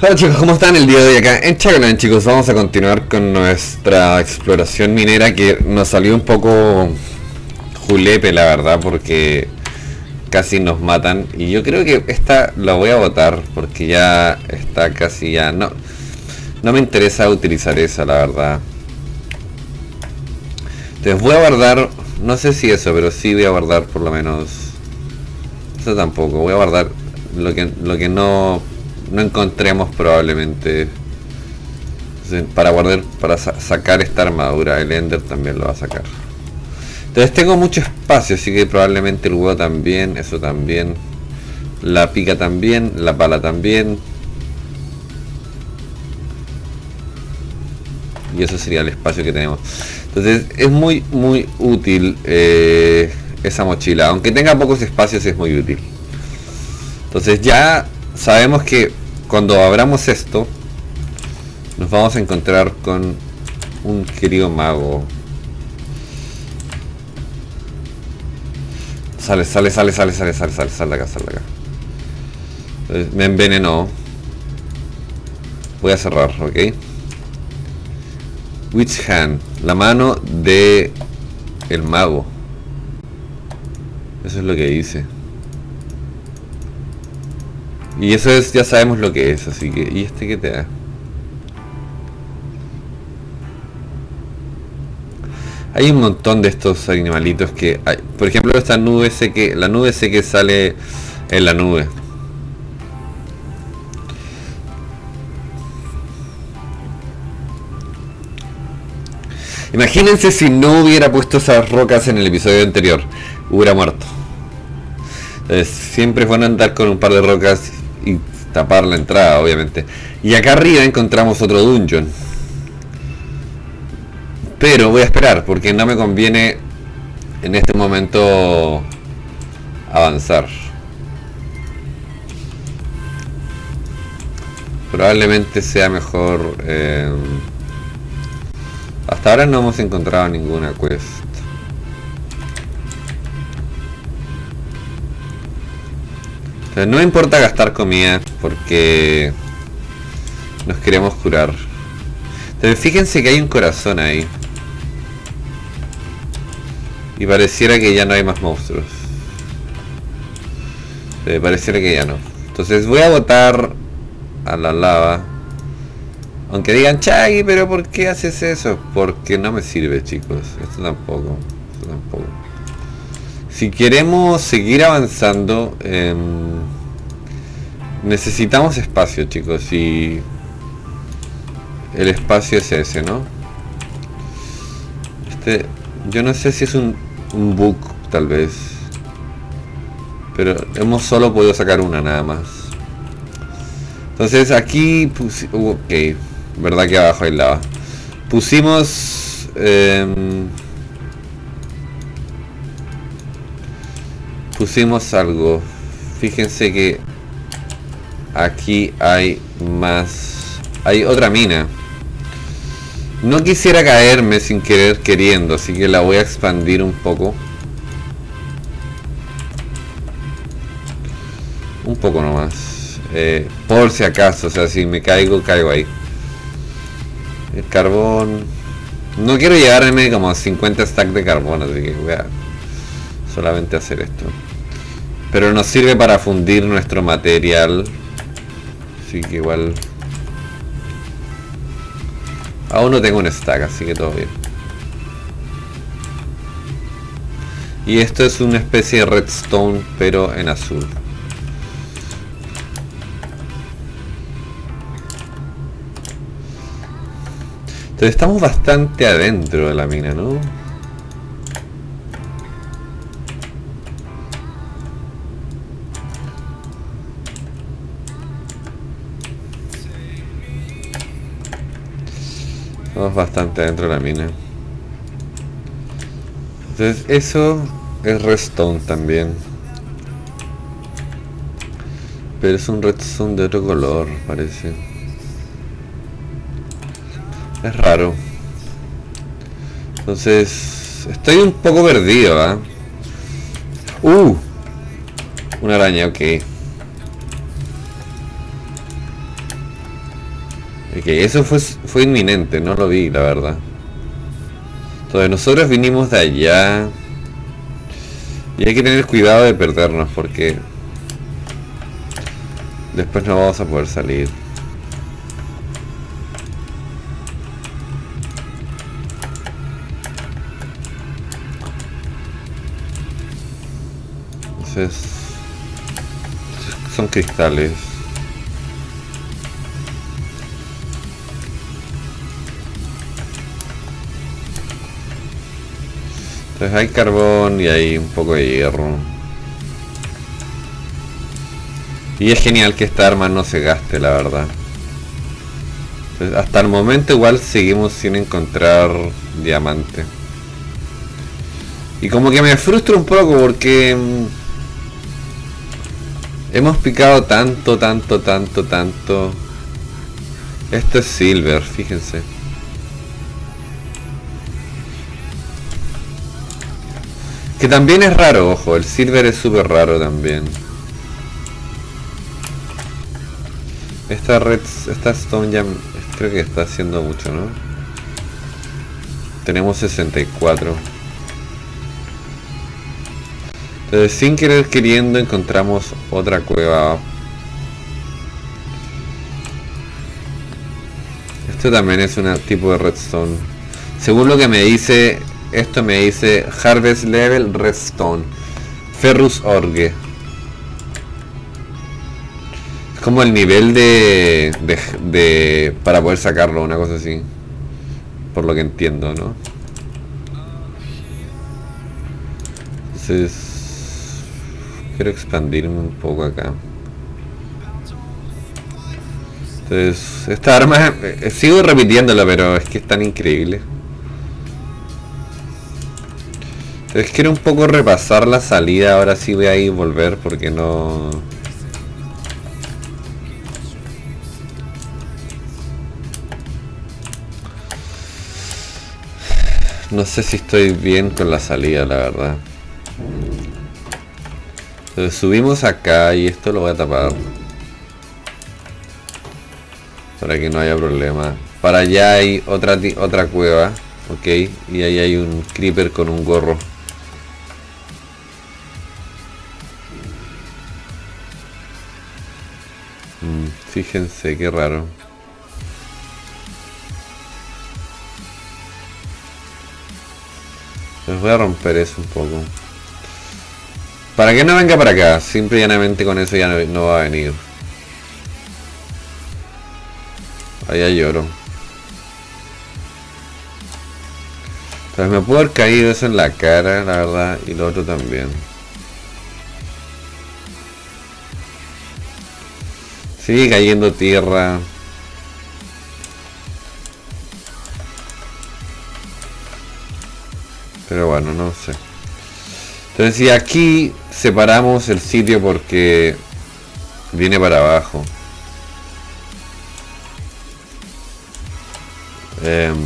Hola chicos, ¿cómo están el día de hoy acá en Chagalan chicos? Vamos a continuar con nuestra exploración minera que nos salió un poco julepe la verdad porque casi nos matan y yo creo que esta la voy a votar porque ya está casi ya no no me interesa utilizar esa la verdad entonces voy a guardar no sé si eso pero sí voy a guardar por lo menos eso tampoco voy a guardar lo que lo que no no encontremos probablemente para guardar para sacar esta armadura el ender también lo va a sacar. Entonces tengo mucho espacio así que probablemente el huevo también eso también la pica también la pala también. Y eso sería el espacio que tenemos. Entonces es muy muy útil eh, esa mochila. Aunque tenga pocos espacios es muy útil. Entonces ya sabemos que cuando abramos esto, nos vamos a encontrar con un querido mago. Sale, sale, sale, sale, sale, sale, sale, sale acá, sale acá. Me envenenó. Voy a cerrar, ok. Witch Hand, la mano de el mago. Eso es lo que dice. Y eso es, ya sabemos lo que es, así que... ¿Y este qué te da? Hay un montón de estos animalitos que... Hay, por ejemplo, esta nube sé que... La nube sé que sale en la nube. Imagínense si no hubiera puesto esas rocas en el episodio anterior. Hubiera muerto. Entonces, siempre es bueno andar con un par de rocas y tapar la entrada, obviamente. Y acá arriba encontramos otro dungeon. Pero voy a esperar, porque no me conviene en este momento avanzar. Probablemente sea mejor... Eh, hasta ahora no hemos encontrado ninguna quest. No importa gastar comida porque nos queremos curar. Entonces fíjense que hay un corazón ahí. Y pareciera que ya no hay más monstruos. pareciera que ya no. Entonces voy a botar a la lava. Aunque digan, Chaggy, pero ¿por qué haces eso? Porque no me sirve, chicos. Esto tampoco. Esto tampoco. Si queremos seguir avanzando, em, necesitamos espacio, chicos, y el espacio es ese, ¿no? Este, yo no sé si es un, un bug, tal vez. Pero hemos solo podido sacar una nada más. Entonces aquí. Ok, verdad que abajo hay lava. Pusimos... Em, pusimos algo. Fíjense que aquí hay más... Hay otra mina. No quisiera caerme sin querer queriendo, así que la voy a expandir un poco. Un poco nomás. Eh, por si acaso, o sea, si me caigo, caigo ahí. El carbón... No quiero llegarme como a 50 stacks de carbón, así que voy a solamente hacer esto. Pero nos sirve para fundir nuestro material. Así que igual... Aún no tengo un stack, así que todo bien. Y esto es una especie de redstone, pero en azul. Entonces estamos bastante adentro de la mina, ¿no? Estamos bastante dentro de la mina. Entonces eso es redstone también. Pero es un redstone de otro color, parece. Es raro. Entonces, estoy un poco perdido, ¿ah? ¡Uh! Una araña, ok. Ok, eso fue, fue inminente, no lo vi, la verdad. Entonces nosotros vinimos de allá. Y hay que tener cuidado de perdernos porque después no vamos a poder salir. Entonces son cristales. Entonces hay carbón y hay un poco de hierro. Y es genial que esta arma no se gaste, la verdad. hasta el momento igual seguimos sin encontrar diamante. Y como que me frustra un poco porque... Mm, hemos picado tanto, tanto, tanto, tanto. Esto es silver, fíjense. Que también es raro, ojo, el silver es súper raro también. Esta red, esta stone ya creo que está haciendo mucho, ¿no? Tenemos 64. Entonces, sin querer queriendo, encontramos otra cueva. Esto también es un tipo de redstone. Según lo que me dice esto me dice Harvest Level Redstone. Ferrus Orge. Es como el nivel de, de, Para poder sacarlo, una cosa así. Por lo que entiendo, ¿no? Entonces... Quiero expandirme un poco acá. Entonces, esta arma... Eh, sigo repitiéndola, pero es que es tan increíble. Entonces quiero un poco repasar la salida, ahora sí voy a ir volver porque no... No sé si estoy bien con la salida, la verdad. Entonces subimos acá y esto lo voy a tapar. Para que no haya problema. Para allá hay otra, otra cueva. Ok. Y ahí hay un creeper con un gorro. Fíjense, qué raro. Les voy a romper eso un poco. Para que no venga para acá, simple y llanamente con eso ya no, va a venir. Allá lloro. Entonces me pudo haber caído eso en la cara, la verdad, y lo otro también. Sigue cayendo tierra. Pero bueno, no sé. Entonces si aquí separamos el sitio porque viene para abajo. Em,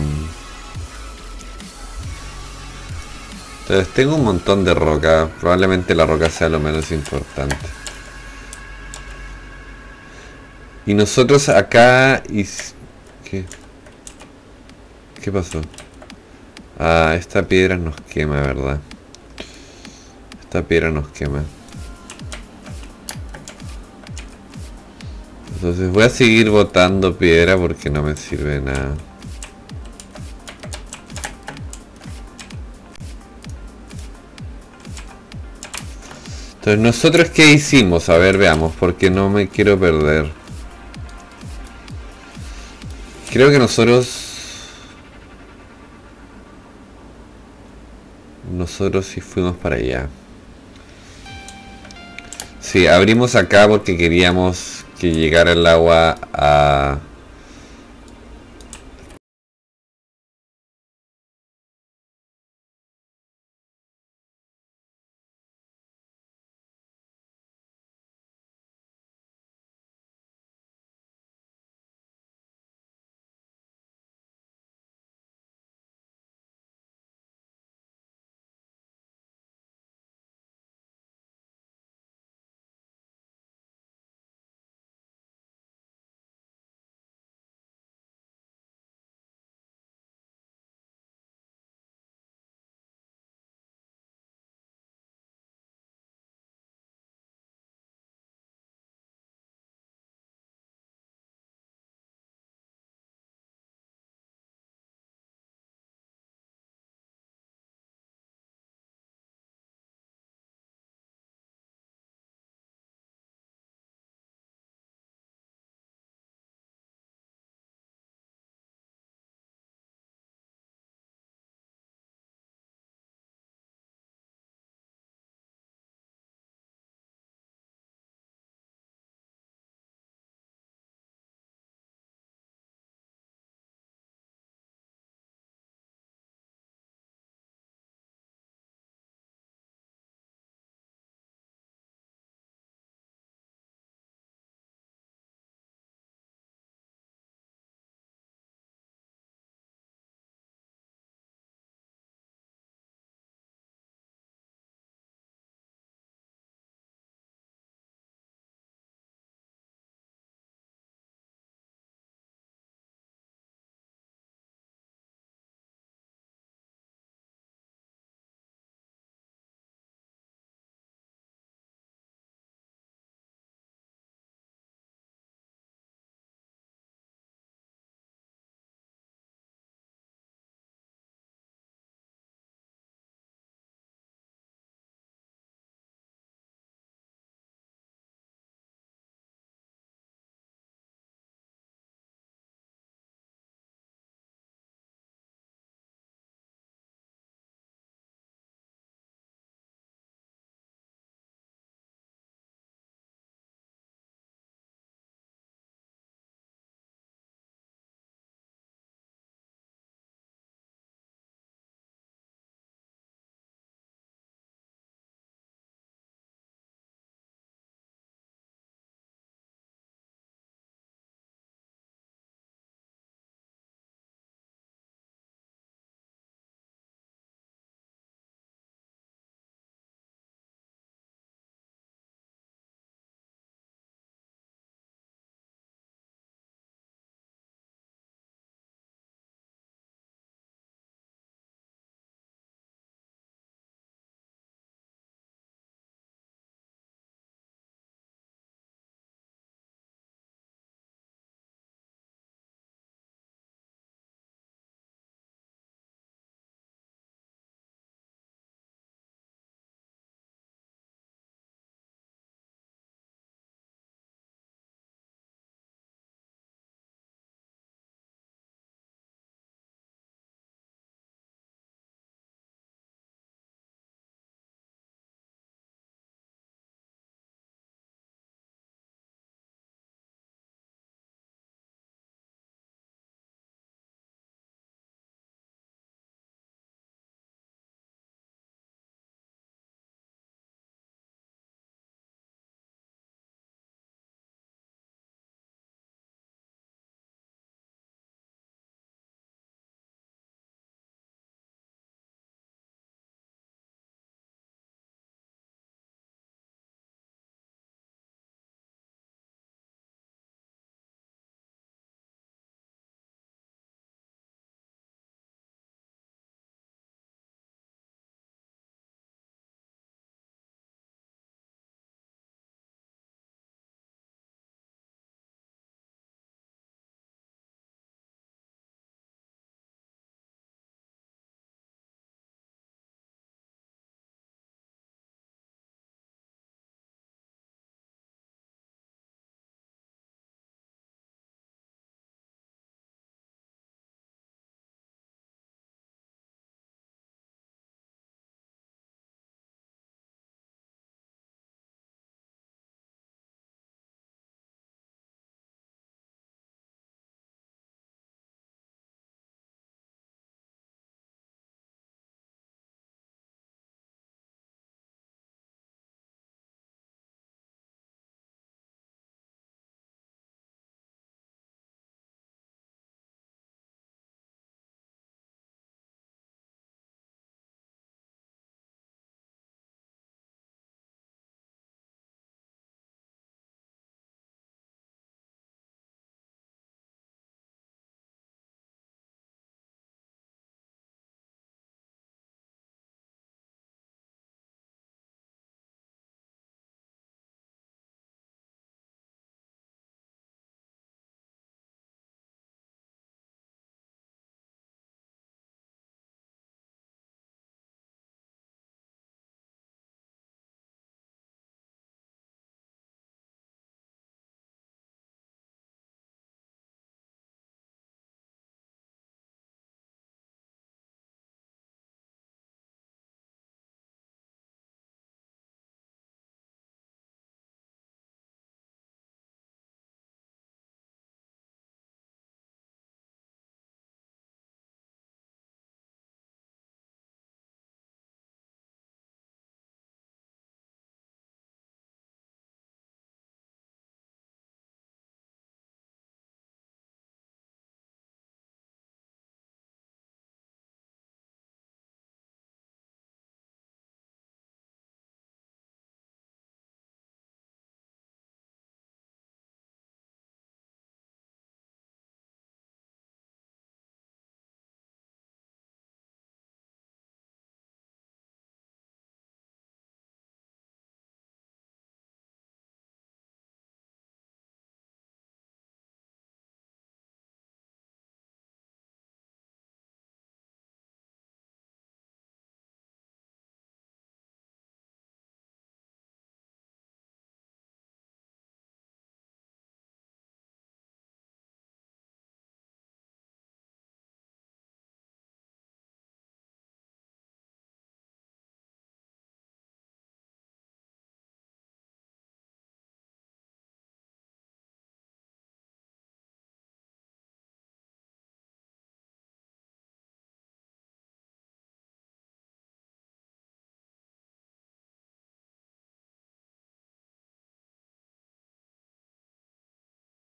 entonces tengo un montón de roca. Probablemente la roca sea lo menos importante. Y nosotros acá... Y... ¿Qué? ¿Qué pasó? Ah, esta piedra nos quema, ¿verdad? Esta piedra nos quema. Entonces voy a seguir botando piedra porque no me sirve nada. Entonces, ¿nosotros qué hicimos? A ver, veamos, porque no me quiero perder. Creo que nosotros... Nosotros sí fuimos para allá. Sí, abrimos acá porque queríamos que llegara el agua a